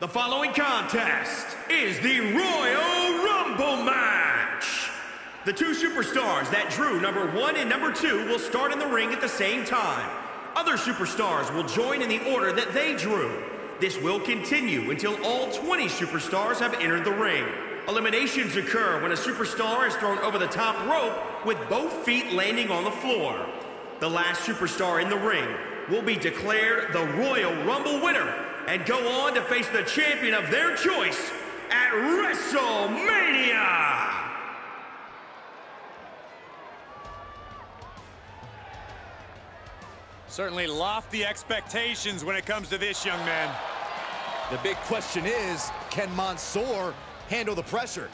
The following contest is the Royal Rumble match. The two superstars that drew number one and number two will start in the ring at the same time. Other superstars will join in the order that they drew. This will continue until all 20 superstars have entered the ring. Eliminations occur when a superstar is thrown over the top rope with both feet landing on the floor. The last superstar in the ring will be declared the Royal Rumble winner and go on to face the champion of their choice at WrestleMania! Certainly lofty expectations when it comes to this young man. The big question is, can Mansoor handle the pressure?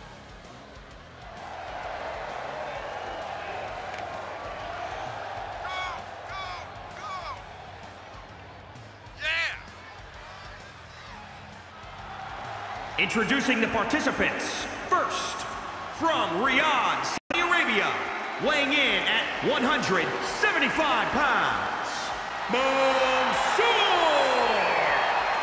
Introducing the participants. First, from Riyadh, Saudi Arabia, weighing in at 175 pounds, Mansoor!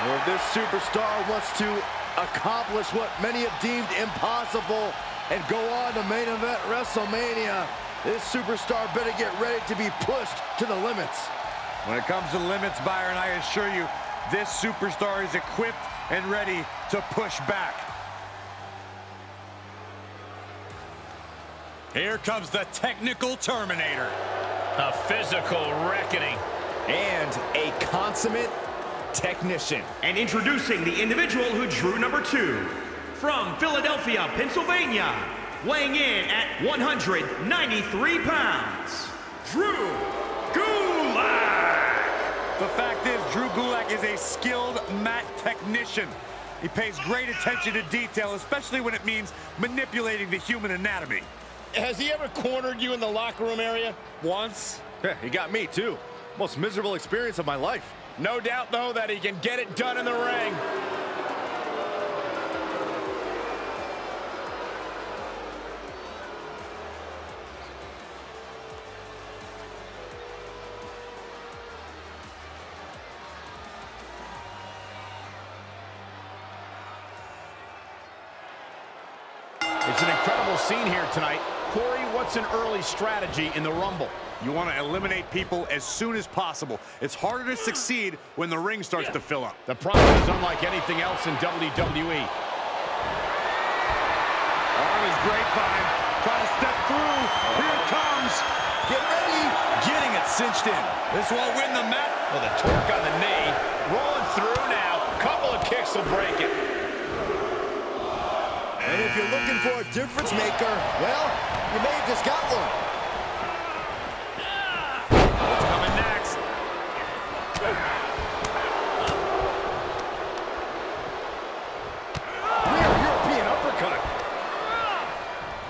Well, this superstar wants to accomplish what many have deemed impossible and go on to main event WrestleMania. This superstar better get ready to be pushed to the limits. When it comes to limits, Byron, I assure you, this superstar is equipped and ready to push back. Here comes the technical Terminator. A physical reckoning. And a consummate technician. And introducing the individual who drew number two. From Philadelphia, Pennsylvania, weighing in at 193 pounds, Drew Gulak. The fact is, Drew Gulak is a skilled mat technician. He pays great attention to detail, especially when it means manipulating the human anatomy. Has he ever cornered you in the locker room area? Once? Yeah, he got me too. Most miserable experience of my life. No doubt, though, that he can get it done in the ring. An incredible scene here tonight. Corey, what's an early strategy in the Rumble? You want to eliminate people as soon as possible. It's harder to succeed when the ring starts to fill up. The promise is unlike anything else in WWE. On his grapevine, trying to step through. Here it comes. Get ready. Getting it cinched in. This won't win the match. Well, the torque on the knee. Rolling through now. Couple of kicks will break it. And if you're looking for a difference maker, well, you may have just got one. What's coming next? Rear European uppercut.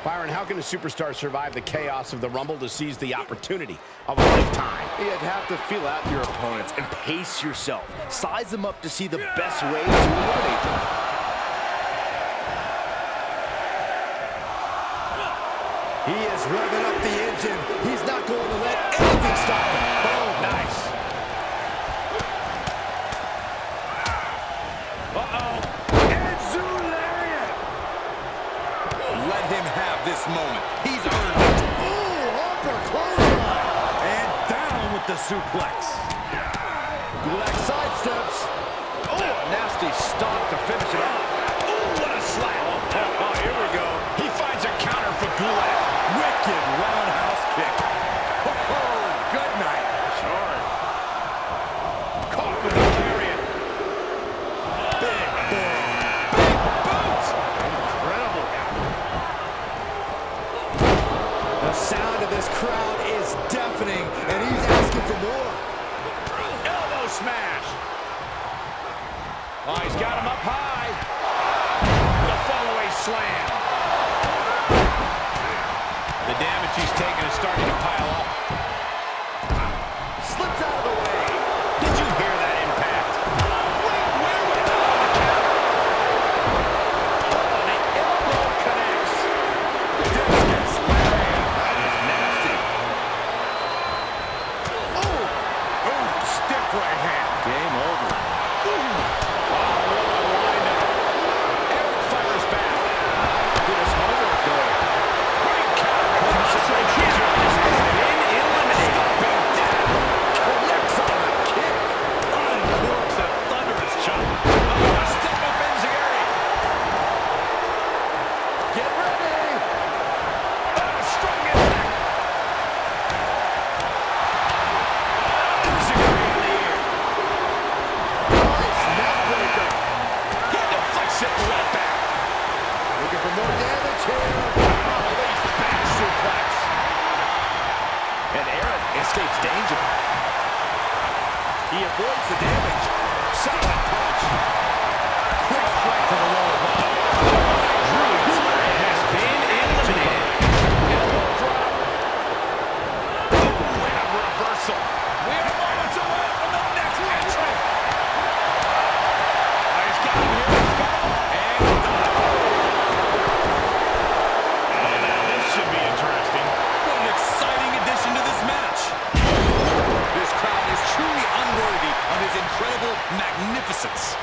Byron, how can a superstar survive the chaos of the Rumble to seize the opportunity of a lifetime? You'd have to feel out your opponents and pace yourself. Size them up to see the best way to eliminate them. He is revving up the engine. He's not going to let anything stop him. Oh, nice. Uh-oh. Enzu lariat. Let him have this moment. He's earned it. Ooh, upper clothesline. And down with the suplex. Gulak sidesteps. Oh, a nasty stomp to finish it off. Ooh, what a slap. Oh, oh, here we go. He finds a counter for Gulak. Starting magnificence.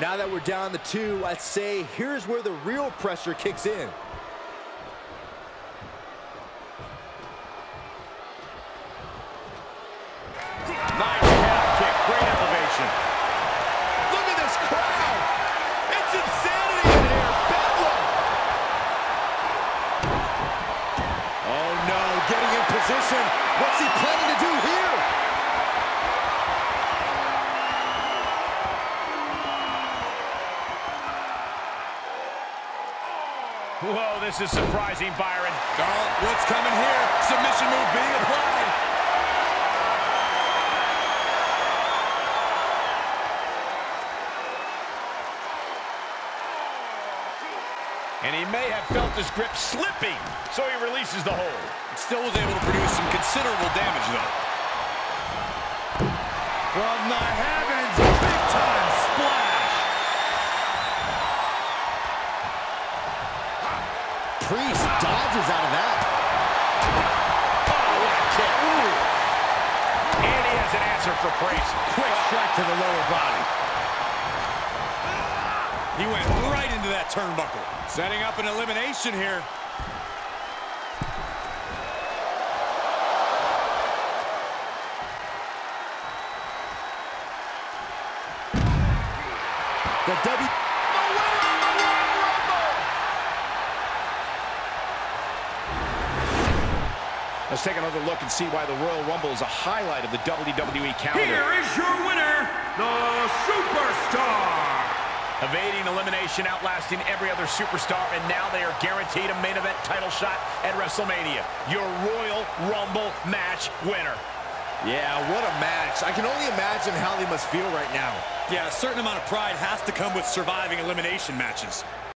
Now that we're down the two, I'd say here's where the real pressure kicks in. Is Byron. Oh, what's coming here? Submission move being applied. And he may have felt his grip slipping, so he releases the hold. Still was able to produce some considerable damage, though. From the heavens, dodges out of that. Oh, and he has an answer for Priest. Quick strike to the lower body. He went right into that turnbuckle. Setting up an elimination here. The W. Let's take another look and see why the Royal Rumble is a highlight of the WWE calendar. Here is your winner, the Superstar. Evading elimination, outlasting every other superstar, and now they are guaranteed a main event title shot at WrestleMania. Your Royal Rumble match winner. Yeah, what a match. I can only imagine how they must feel right now. Yeah, a certain amount of pride has to come with surviving elimination matches.